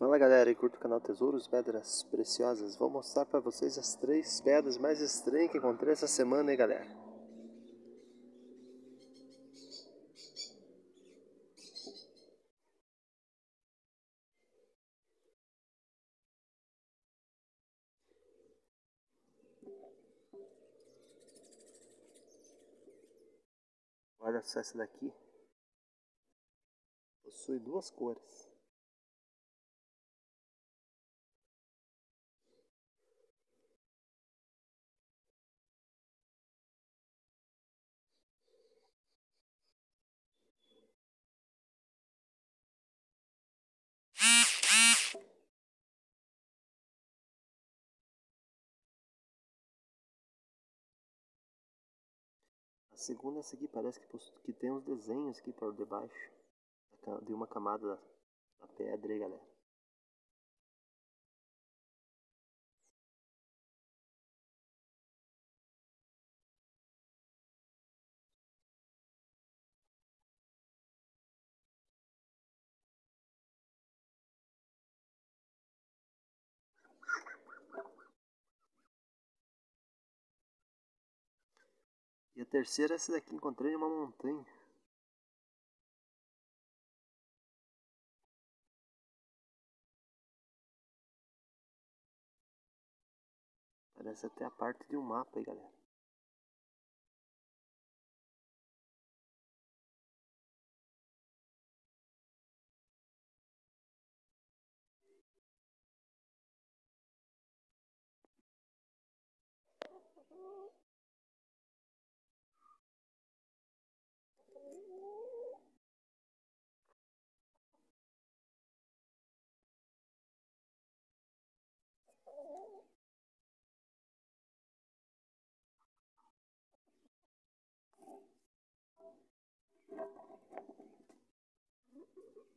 Fala galera, curta o canal Tesouros Pedras Preciosas. Vou mostrar para vocês as três pedras mais estranhas que encontrei essa semana, hein galera. Olha só essa daqui. Possui duas cores. A segunda essa aqui parece que, que tem uns desenhos aqui por debaixo de uma camada da, da pedra aí galera. E a terceira, essa daqui encontrei uma montanha. Parece até a parte de um mapa aí, galera.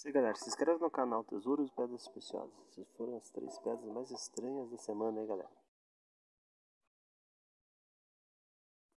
Se galera, se inscreve no canal Tesouros Pedras Preciosas. Essas foram as três pedras mais estranhas da semana, hein galera.